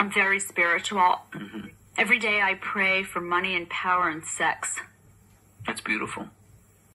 I'm very spiritual. Mm-hmm. Every day I pray for money and power and sex. That's beautiful.